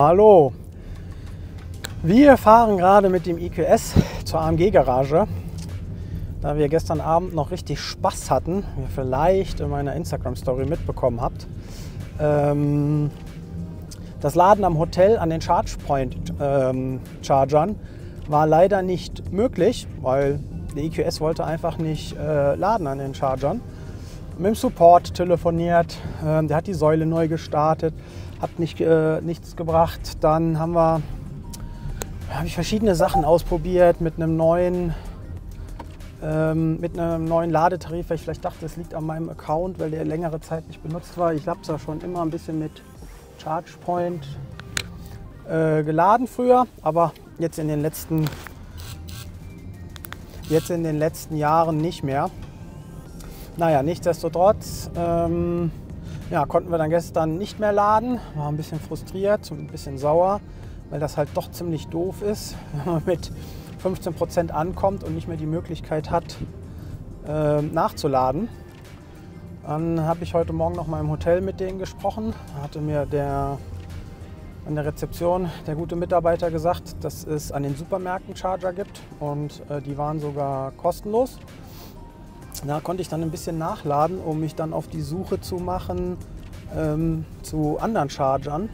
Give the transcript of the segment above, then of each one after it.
Hallo, wir fahren gerade mit dem IQS zur AMG-Garage, da wir gestern Abend noch richtig Spaß hatten, wie ihr vielleicht in meiner Instagram-Story mitbekommen habt. Ähm, das Laden am Hotel an den ChargePoint-Chargern ähm, war leider nicht möglich, weil der IQS wollte einfach nicht äh, laden an den Chargern. Mit dem Support telefoniert, äh, der hat die Säule neu gestartet, hat nicht, äh, nichts gebracht. Dann haben wir habe ich verschiedene Sachen ausprobiert mit einem neuen ähm, mit einem neuen Ladetarif, weil ich vielleicht dachte, es liegt an meinem Account, weil der längere Zeit nicht benutzt war. Ich habe es ja schon immer ein bisschen mit ChargePoint äh, geladen früher, aber jetzt in den letzten jetzt in den letzten Jahren nicht mehr. Naja, nichtsdestotrotz ähm, ja, konnten wir dann gestern nicht mehr laden. War ein bisschen frustriert, ein bisschen sauer, weil das halt doch ziemlich doof ist, wenn man mit 15 Prozent ankommt und nicht mehr die Möglichkeit hat, äh, nachzuladen. Dann habe ich heute Morgen noch mal im Hotel mit denen gesprochen. Da hatte mir der an der Rezeption der gute Mitarbeiter gesagt, dass es an den Supermärkten Charger gibt und äh, die waren sogar kostenlos. Da konnte ich dann ein bisschen nachladen, um mich dann auf die Suche zu machen ähm, zu anderen Chargern.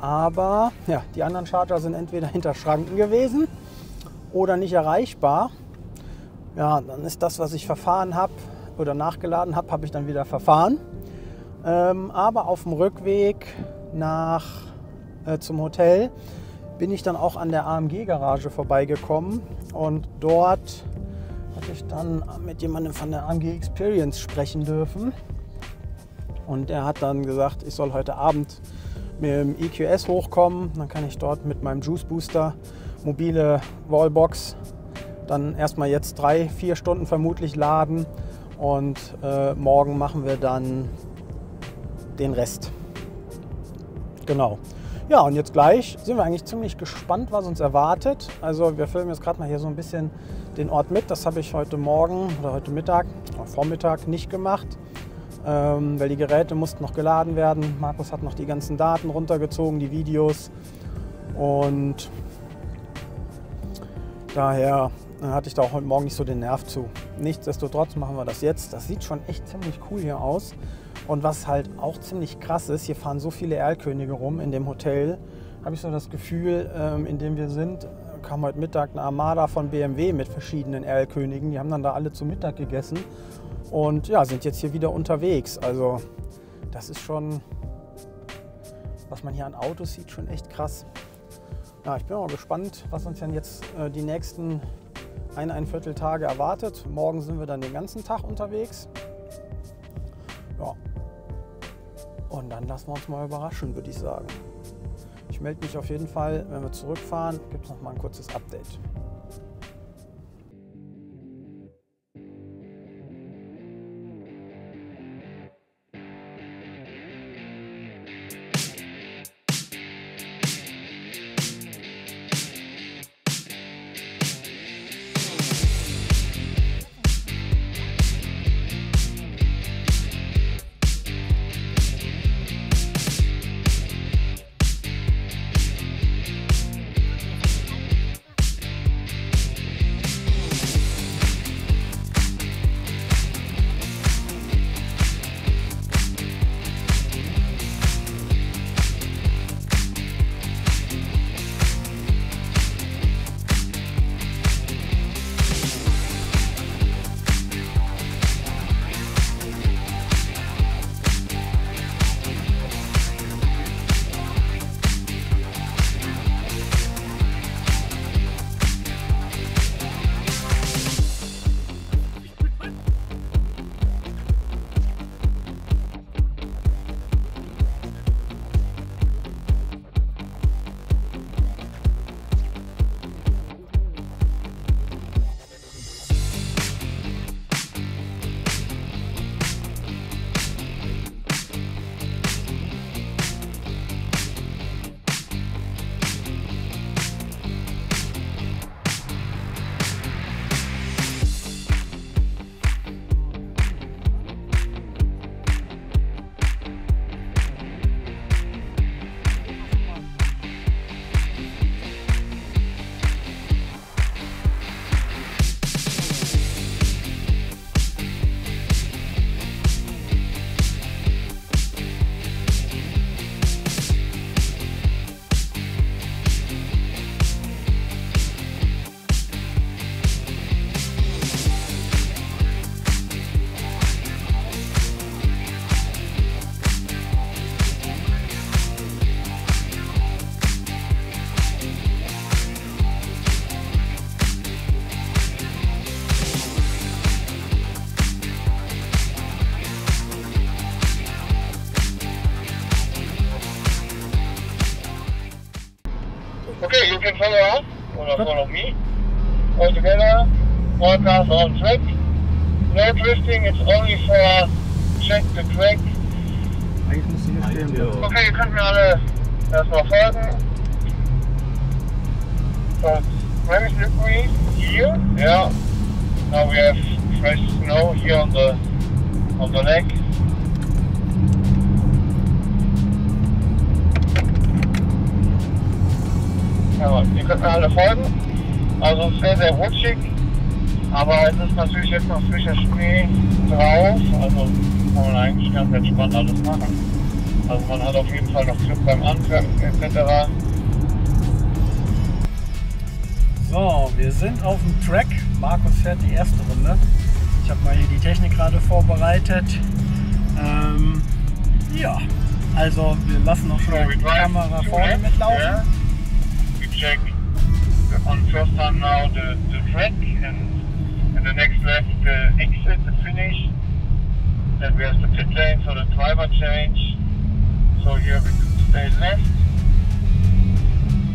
Aber ja, die anderen Charger sind entweder hinter Schranken gewesen oder nicht erreichbar. Ja, dann ist das, was ich verfahren habe oder nachgeladen habe, habe ich dann wieder verfahren. Ähm, aber auf dem Rückweg nach, äh, zum Hotel bin ich dann auch an der AMG-Garage vorbeigekommen und dort hatte ich dann mit jemandem von der AMG Experience sprechen dürfen. Und er hat dann gesagt, ich soll heute Abend mit dem EQS hochkommen. Dann kann ich dort mit meinem Juice Booster mobile Wallbox dann erstmal jetzt drei, vier Stunden vermutlich laden. Und äh, morgen machen wir dann den Rest. Genau. Ja, und jetzt gleich sind wir eigentlich ziemlich gespannt, was uns erwartet. Also wir filmen jetzt gerade mal hier so ein bisschen den Ort mit. Das habe ich heute Morgen oder heute Mittag oder Vormittag nicht gemacht, ähm, weil die Geräte mussten noch geladen werden. Markus hat noch die ganzen Daten runtergezogen, die Videos. Und daher äh, hatte ich da auch heute Morgen nicht so den Nerv zu. Nichtsdestotrotz machen wir das jetzt. Das sieht schon echt ziemlich cool hier aus. Und was halt auch ziemlich krass ist, hier fahren so viele Erlkönige rum in dem Hotel. Habe ich so das Gefühl, ähm, in dem wir sind, kam heute Mittag eine Armada von BMW mit verschiedenen Erlkönigen. Die haben dann da alle zu Mittag gegessen und ja, sind jetzt hier wieder unterwegs. Also das ist schon, was man hier an Autos sieht, schon echt krass. Ja, ich bin mal gespannt, was uns denn jetzt äh, die nächsten ein, ein Viertel Tage erwartet. Morgen sind wir dann den ganzen Tag unterwegs. Ja, und dann lassen wir uns mal überraschen, würde ich sagen. Ich melde mich auf jeden Fall, wenn wir zurückfahren, gibt es noch mal ein kurzes Update. Together, all on track. No drifting, it's only for check the track. Okay, ihr könnt mir erstmal folgen. So, where is liquid? Here, yeah. Now we have fresh snow here on the on the lake. Ja, ihr könnt alle folgen. Also sehr, sehr rutschig. Aber es ist natürlich jetzt noch frischer Schnee drauf. Also kann man eigentlich ganz entspannt alles machen. Also man hat auf jeden Fall noch Glück beim Antreffen etc. So, wir sind auf dem Track. Markus fährt die erste Runde. Ich habe mal hier die Technik gerade vorbereitet. Ähm, ja, also wir lassen auch schon So, die Kamera vorne mitlaufen. yeah. We check on first time now the, the track and the next lap the exit, finish. Then we have the pit lane for the driver change. So here we stay left.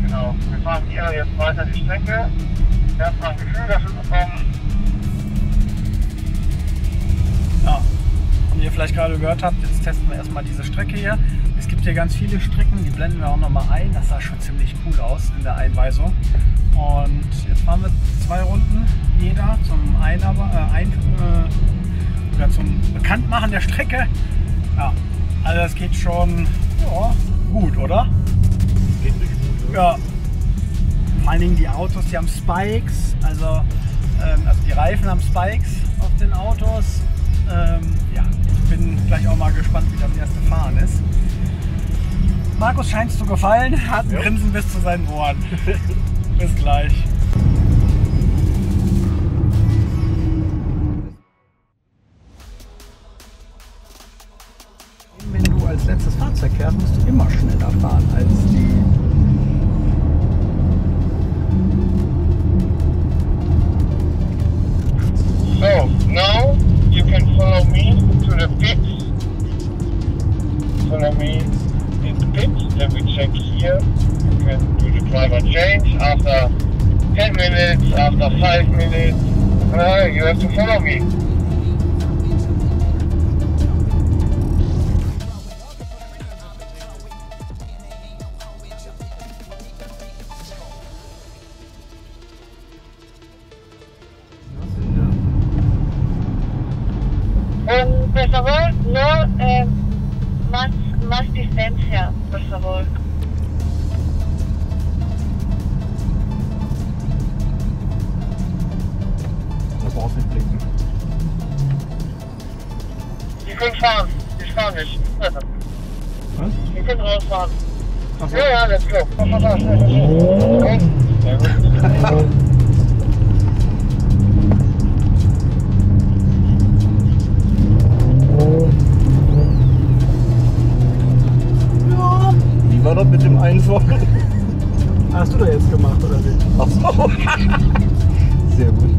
Genau, wir fahren hier jetzt weiter die Strecke. Erstmal ein Gefühl dafür bekommen. Ja, wie ihr vielleicht gerade gehört habt, jetzt testen wir erstmal diese Strecke hier. Es gibt hier ganz viele Strecken, die blenden wir auch nochmal ein. Das sah schon ziemlich cool aus in der Einweisung. Und jetzt fahren wir zwei Runden jeder zum Einarbe äh, ein, äh, oder zum Bekanntmachen der Strecke. Ja, also das geht schon ja, gut, oder? Geht nicht gut. Ja. Vor allen Dingen die Autos, die haben Spikes, also, ähm, also die Reifen haben Spikes auf den Autos. Ähm, ja, ich bin gleich auch mal gespannt, wie das erste Fahren ist. Markus scheint es zu gefallen, hat ein Ja. Grinsen bis zu seinen Ohren. bis gleich. Als letztes Fahrzeug fährst, musst du immer schneller fahren als die So, now you can follow me to the pits. Follow me in the pits, then we check here. You can do the driver change after 10 minutes, after 5 minutes. Uh, you have to follow me. Ich fahre nicht. Was? Können rausfahren. Ach so. Ja, ja, let's go. Okay. Sehr gut. Wie war das mit dem Einfahren? Hast du da jetzt gemacht oder nicht? Ach so. Sehr gut.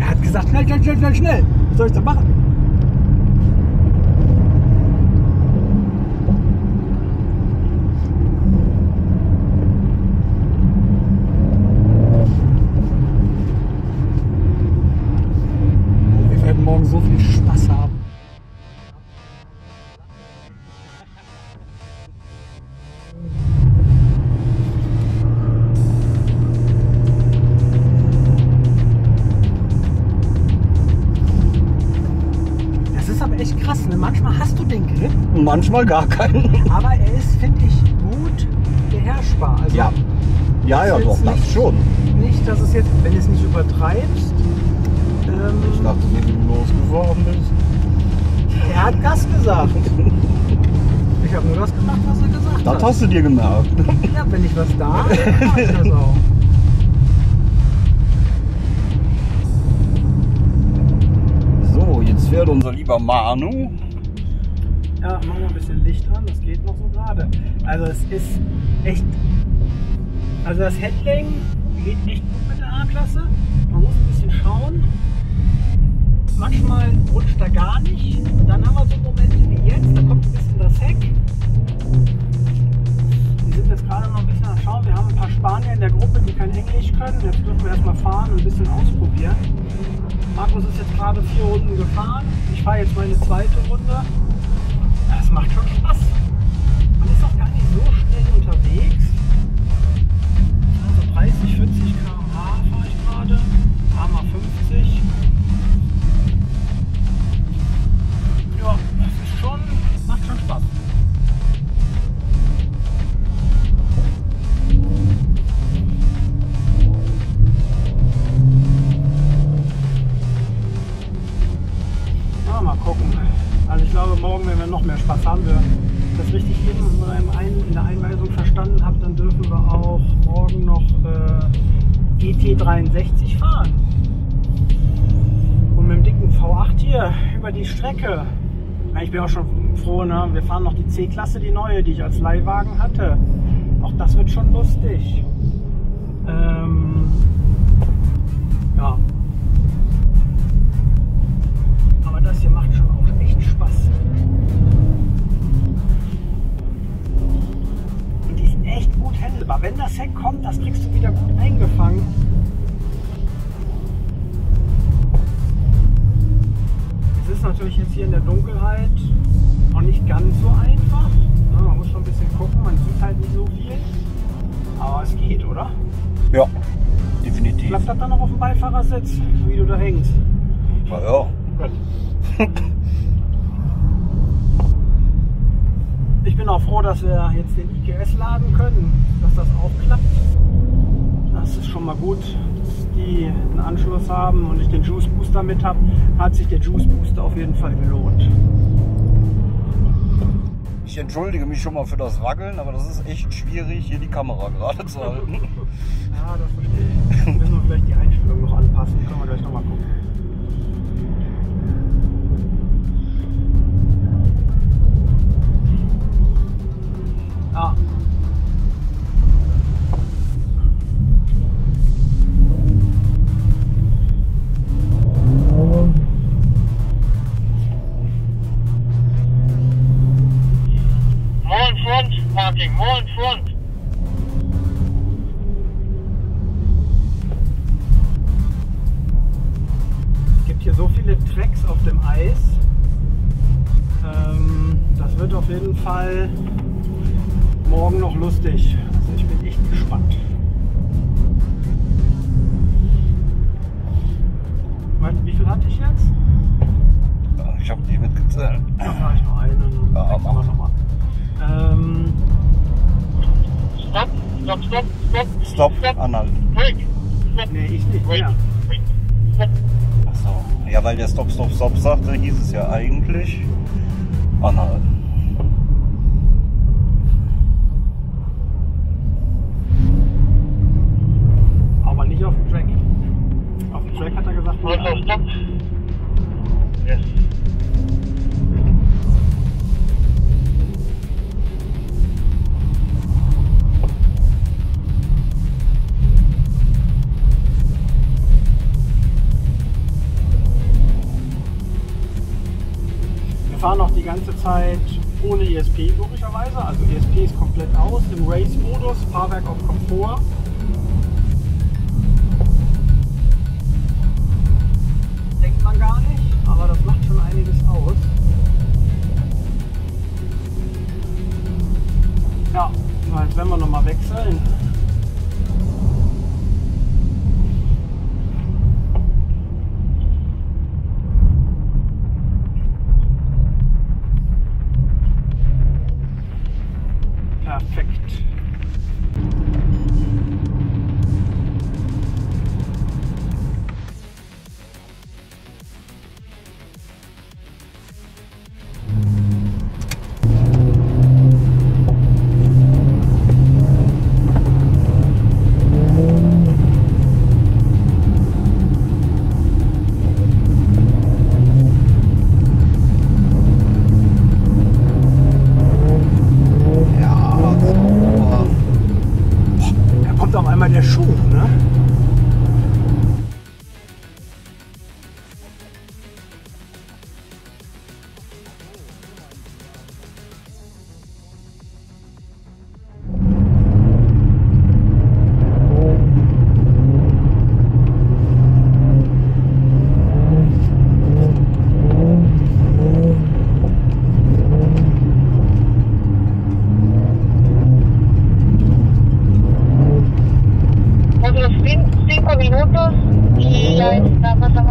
Er hat gesagt, schnell, schnell, schnell, schnell, schnell. Was soll ich da machen? Ne? Manchmal hast du den Grip, Manchmal gar keinen. aber er ist, finde ich, gut beherrschbar. Also Ja. Ja, ja, doch, jetzt das nicht- schon. nicht, dass es jetzt, wenn du es nicht übertreibst. Ähm, Ich dachte, wie du losgefahren bist. er hat Gas gesagt. Ich habe nur das gemacht, was er gesagt Das hat. hast du dir gemerkt. Ja, wenn ich was da dann mache ich das auch. Jetzt fährt unser lieber Manu. Ja, machen wir ein bisschen Licht an, das geht noch so gerade. Also es ist echt. Also das Handling geht echt gut mit der A-Klasse. Man muss ein bisschen schauen. Manchmal rutscht er gar nicht. Und dann haben wir so Momente wie jetzt, da kommt ein bisschen das Heck. Jetzt gerade noch ein bisschen am Schauen. Wir haben ein paar Spanier in der Gruppe, die kein Englisch können. Jetzt dürfen wir erstmal fahren und ein bisschen ausprobieren. Markus ist jetzt gerade vier Runden gefahren. Ich fahre jetzt meine zweite Runde. Es macht C-Klasse, die neue, die ich als Leihwagen hatte. Auch das wird schon lustig. Ähm, ja. Aber das hier macht schon auch echt Spaß. Und die ist echt gut handelbar. Wenn das Heck kommt, das kriegst du wieder gut eingefangen. Es ist natürlich jetzt hier in der Dunkelheit noch nicht ganz so einfach. Ja, man muss schon ein bisschen gucken, man sieht halt nicht so viel. Aber es geht, oder? Ja, definitiv. Klappt das dann noch auf dem Beifahrersitz, wie du da hängst? Na ja. Ich bin auch froh, dass wir jetzt den IGS laden können, dass das auch klappt. Das ist schon mal gut, dass die einen Anschluss haben und ich den Juice Booster mit habe. Hat sich der Juice Booster auf jeden Fall gelohnt. Ich entschuldige mich schon mal für das Wackeln, aber das ist echt schwierig, hier die Kamera gerade zu halten. Ja, das verstehe ich. Müssen wir vielleicht die Einstellung noch anpassen. Können wir gleich nochmal gucken. Ja. Zeit ohne ESP logischerweise. Also ESP ist komplett aus im Race-Modus, Fahrwerk auf Komfort.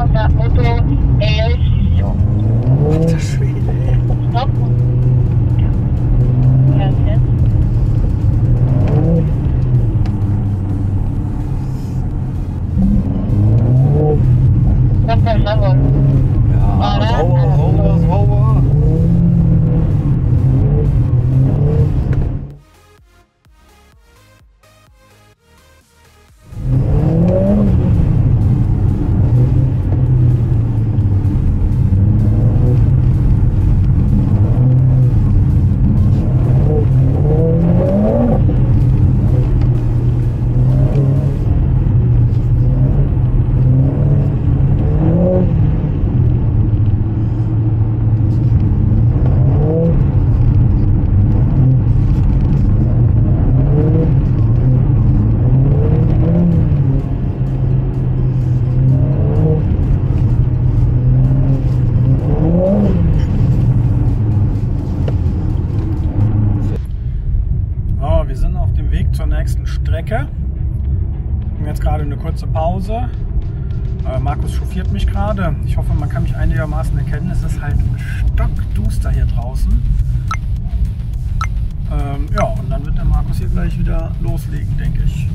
また音を、えー、よいしょ。kurze Pause. Äh, Markus chauffiert mich gerade. Ich hoffe, man kann mich einigermaßen erkennen. Es ist halt stockduster hier draußen. Ähm, ja, und dann wird der Markus hier gleich wieder loslegen, denke ich.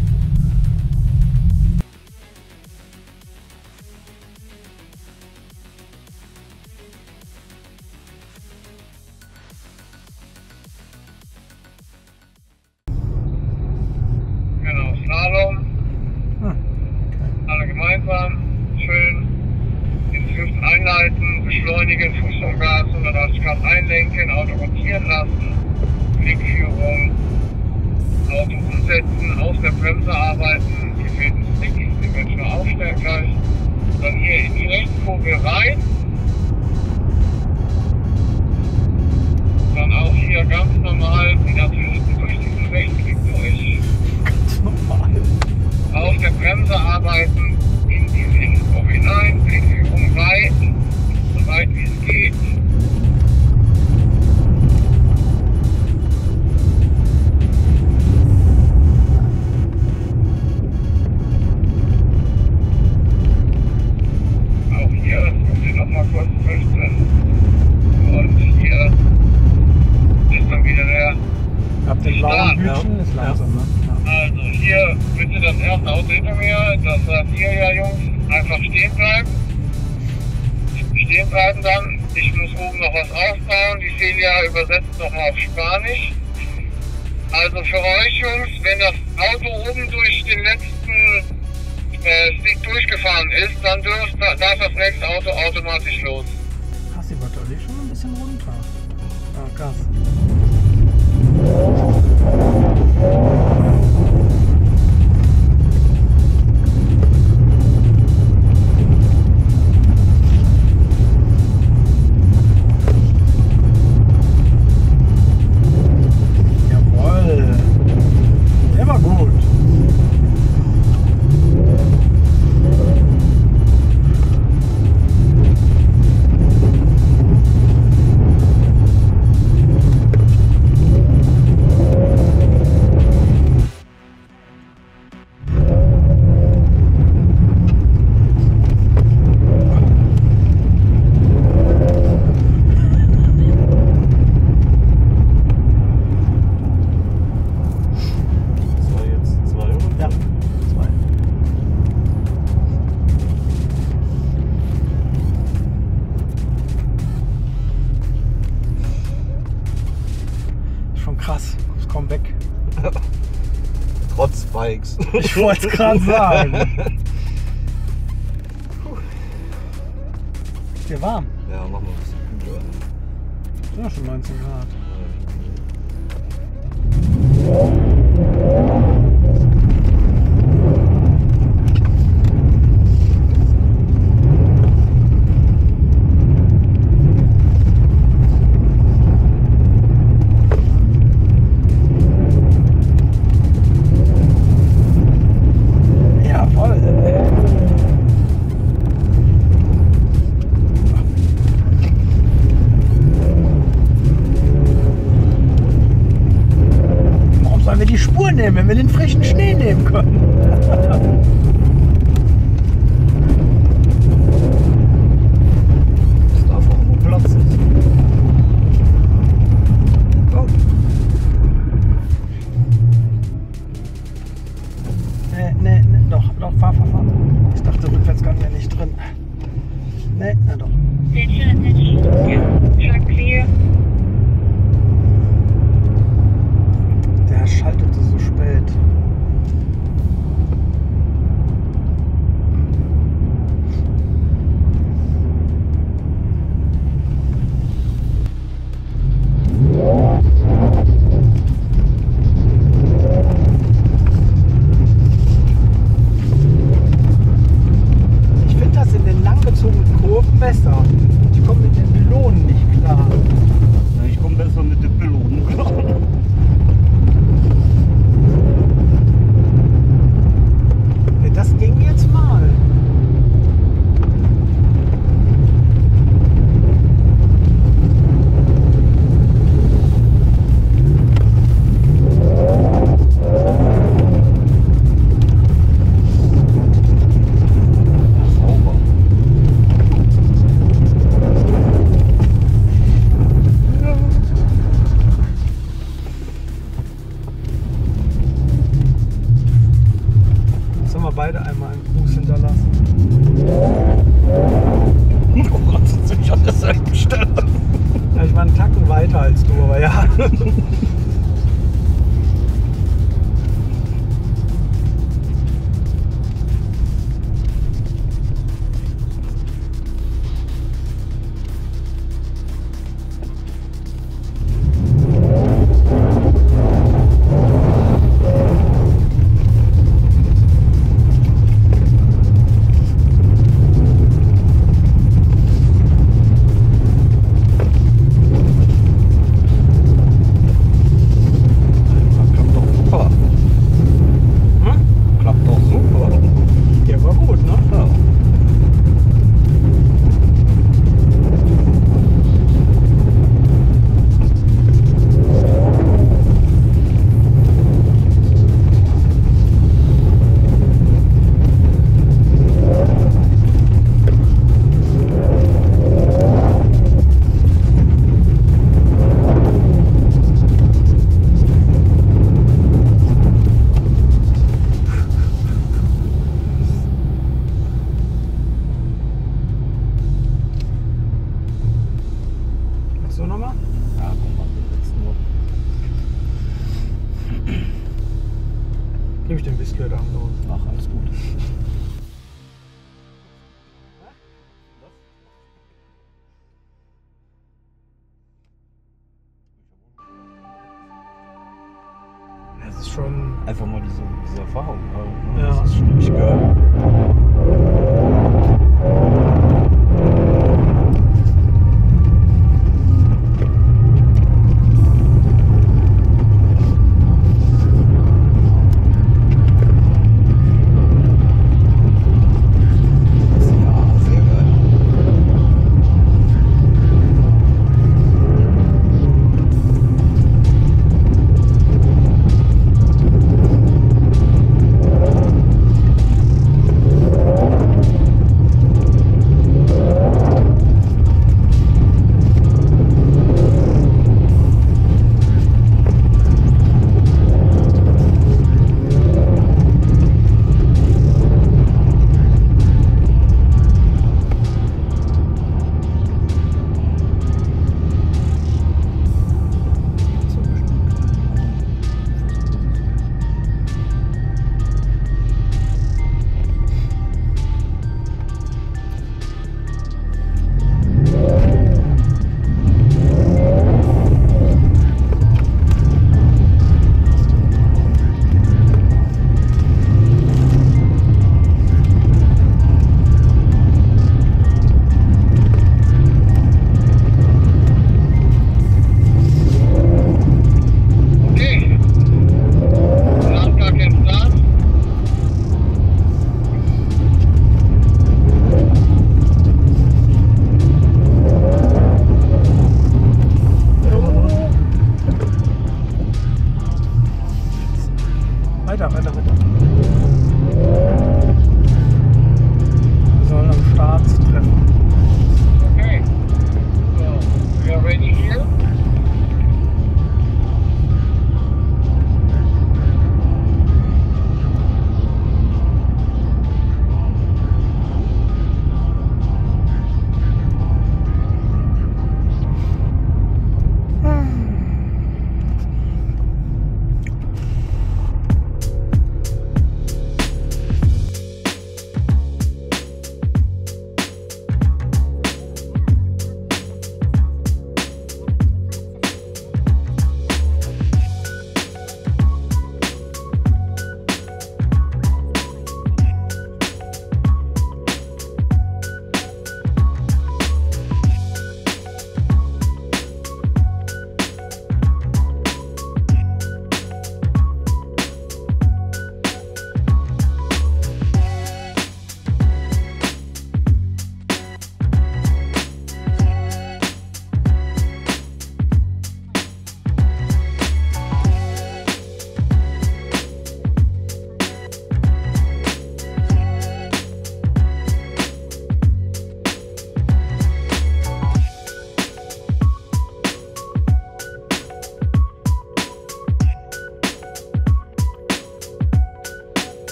Ich komme weg. Trotz Bikes. Ich wollte es gerade sagen. Ist dir warm? Ja, mach mal was. Ja, schon 19 Grad. wenn wir den frischen Schnee nehmen können. Das darf auch nur Platz ist. Gut. Nee, nee, nee, doch, doch, fahr, fahr, fahr. Ich dachte, rückwärts kann ja nicht drin. Nee, na doch.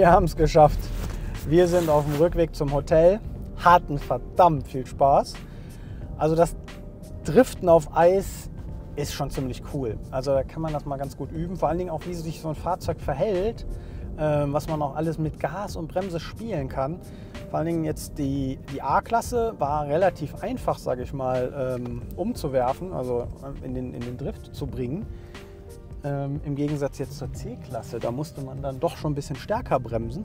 Wir haben es geschafft. Wir sind auf dem Rückweg zum Hotel. Hatten verdammt viel Spaß. Also das Driften auf Eis ist schon ziemlich cool. Also da kann man das mal ganz gut üben. Vor allen Dingen auch, wie sich so ein Fahrzeug verhält, ähm, was man auch alles mit Gas und Bremse spielen kann. Vor allen Dingen jetzt die, die A-Klasse war relativ einfach, sage ich mal, ähm, umzuwerfen, also in den, in den Drift zu bringen. Ähm, Im Gegensatz jetzt zur C-Klasse, da musste man dann doch schon ein bisschen stärker bremsen.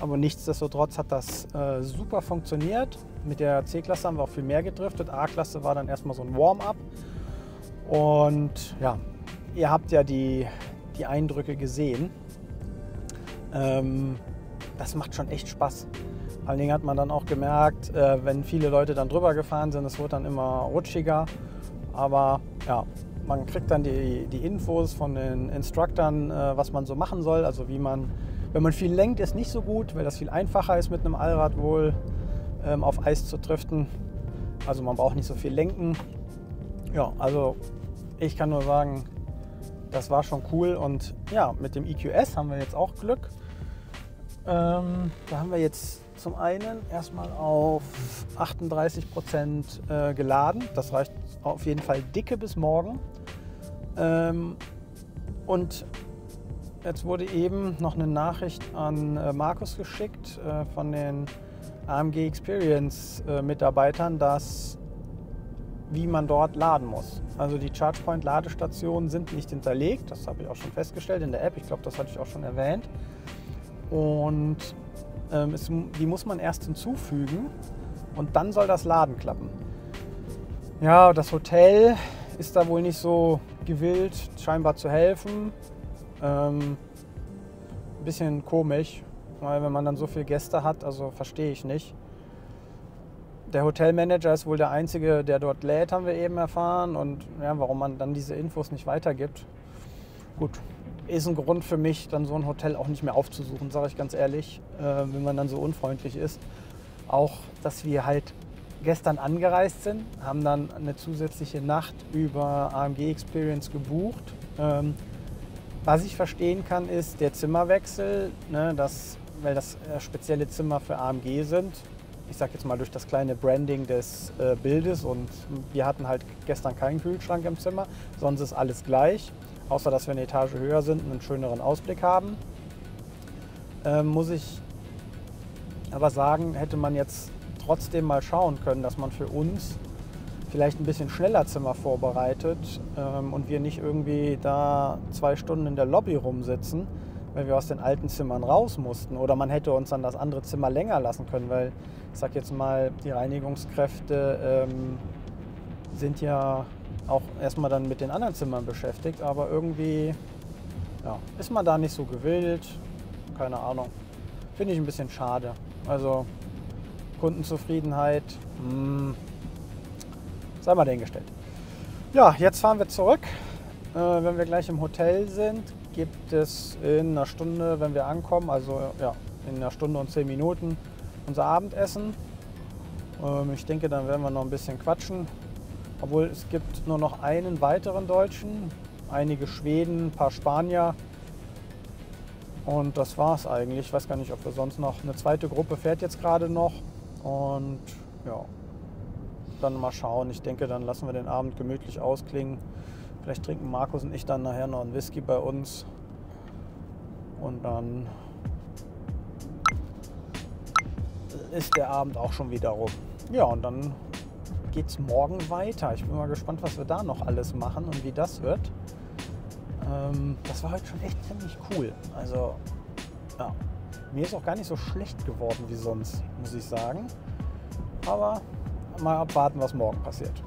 Aber nichtsdestotrotz hat das äh, super funktioniert. Mit der C-Klasse haben wir auch viel mehr gedriftet. A-Klasse war dann erstmal so ein Warm-up. Und ja, ihr habt ja die, die Eindrücke gesehen. Ähm, das macht schon echt Spaß. Vor allen Dingen hat man dann auch gemerkt, äh, wenn viele Leute dann drüber gefahren sind, es wurde dann immer rutschiger. Aber ja, man kriegt dann die, die Infos von den Instructern, äh, was man so machen soll. Also wie man, wenn man viel lenkt, ist nicht so gut, weil das viel einfacher ist mit einem Allrad wohl ähm, auf Eis zu driften. Also man braucht nicht so viel lenken. Ja, also ich kann nur sagen, das war schon cool. Und ja, mit dem EQS haben wir jetzt auch Glück. Ähm, da haben wir jetzt zum einen erstmal auf 38 Prozent äh, geladen. Das reicht auf jeden Fall dicke bis morgen. Ähm, und jetzt wurde eben noch eine Nachricht an äh, Markus geschickt äh, von den AMG Experience Mitarbeitern, dass wie man dort laden muss. Also die ChargePoint-Ladestationen sind nicht hinterlegt, das habe ich auch schon festgestellt in der App, ich glaube, das hatte ich auch schon erwähnt. Und ähm, es, die muss man erst hinzufügen und dann soll das Laden klappen. Ja, das Hotel ist da wohl nicht so gewillt, scheinbar zu helfen. Ähm, bisschen komisch, weil wenn man dann so viele Gäste hat, also verstehe ich nicht. Der Hotelmanager ist wohl der Einzige, der dort lädt, haben wir eben erfahren. Und ja, warum man dann diese Infos nicht weitergibt. Gut, ist ein Grund für mich, dann so ein Hotel auch nicht mehr aufzusuchen, sage ich ganz ehrlich, äh, wenn man dann so unfreundlich ist. Auch, dass wir halt gestern angereist sind, haben dann eine zusätzliche Nacht über AMG Experience gebucht. Ähm, was ich verstehen kann, ist der Zimmerwechsel, ne, dass, weil das äh, spezielle Zimmer für AMG sind ich sag jetzt mal durch das kleine Branding des äh, Bildes und wir hatten halt gestern keinen Kühlschrank im Zimmer, sonst ist alles gleich, außer dass wir eine Etage höher sind und einen schöneren Ausblick haben. Ähm, muss ich aber sagen, hätte man jetzt trotzdem mal schauen können, dass man für uns vielleicht ein bisschen schneller Zimmer vorbereitet ähm, und wir nicht irgendwie da zwei Stunden in der Lobby rumsitzen, weil wir aus den alten Zimmern raus mussten. Oder man hätte uns dann das andere Zimmer länger lassen können, weil ich sag jetzt mal, die Reinigungskräfte ähm, sind ja auch erstmal dann mit den anderen Zimmern beschäftigt, aber irgendwie ja, ist man da nicht so gewillt. Keine Ahnung. Finde ich ein bisschen schade. Also Kundenzufriedenheit, mh, hm, sei mal dahingestellt. Ja, jetzt fahren wir zurück. Äh, wenn wir gleich im Hotel sind, gibt es in einer Stunde, wenn wir ankommen, also ja, in einer Stunde und zehn Minuten, unser Abendessen. Ähm, ich denke, dann werden wir noch ein bisschen quatschen. Obwohl es gibt nur noch einen weiteren Deutschen, einige Schweden, ein paar Spanier. Und das war es eigentlich. Ich weiß gar nicht, ob wir sonst noch. Eine zweite Gruppe fährt jetzt gerade noch. Und ja, dann mal schauen. Ich denke, dann lassen wir den Abend gemütlich ausklingen. Vielleicht trinken Markus und ich dann nachher noch einen Whisky bei uns. Und dann ist der Abend auch schon wieder rum. Ja, und dann geht es morgen weiter. Ich bin mal gespannt, was wir da noch alles machen und wie das wird. Ähm, das war heute schon echt ziemlich cool. Also, ja, mir ist auch gar nicht so schlecht geworden wie sonst, muss ich sagen. Aber mal abwarten, was morgen passiert.